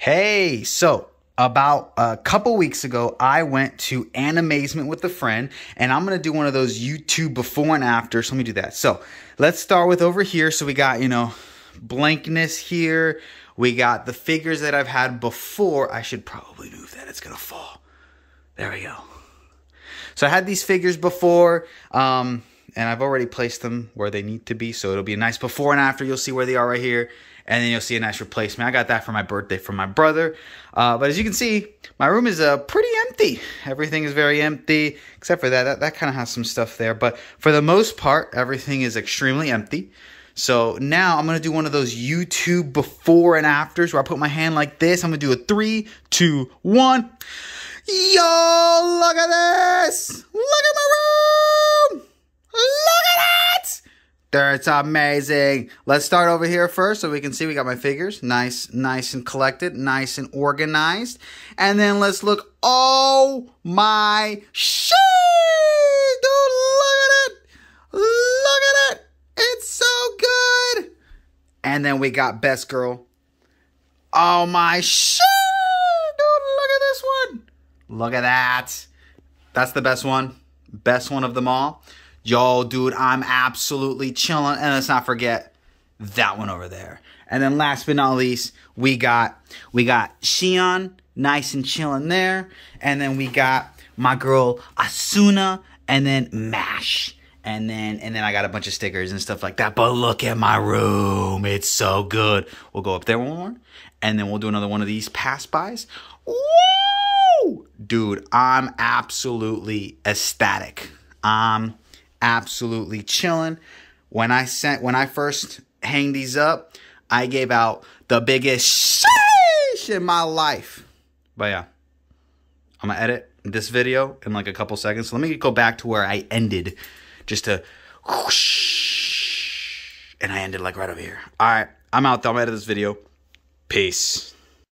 Hey, so about a couple weeks ago, I went to Animazement with a friend, and I'm gonna do one of those YouTube before and after. So let me do that. So let's start with over here. So we got, you know, blankness here. We got the figures that I've had before. I should probably move that, it's gonna fall. There we go. So I had these figures before, um, and I've already placed them where they need to be. So it'll be a nice before and after. You'll see where they are right here and then you'll see a nice replacement. I got that for my birthday from my brother. Uh, but as you can see, my room is uh, pretty empty. Everything is very empty, except for that. That, that kind of has some stuff there. But for the most part, everything is extremely empty. So now I'm going to do one of those YouTube before and afters where I put my hand like this. I'm going to do a three, two, one. Yo, look at this. Look at my room. Look at it. That's amazing. Let's start over here first so we can see we got my figures. Nice, nice and collected, nice and organized. And then let's look. Oh my shit! Dude, look at it! Look at it! It's so good! And then we got Best Girl. Oh my shit! Dude, look at this one! Look at that. That's the best one. Best one of them all. Yo, dude, I'm absolutely chilling. And let's not forget that one over there. And then last but not least, we got we got Xion, nice and chilling there. And then we got my girl Asuna, and then Mash. And then and then I got a bunch of stickers and stuff like that. But look at my room. It's so good. We'll go up there one more. And then we'll do another one of these pass bys. Woo! Dude, I'm absolutely ecstatic. Um absolutely chilling. When I sent when I first hang these up, I gave out the biggest sheesh in my life. But yeah, I'm gonna edit this video in like a couple seconds. So let me go back to where I ended, just to whoosh, and I ended like right over here. All right, I'm out. I'm edit this video. Peace.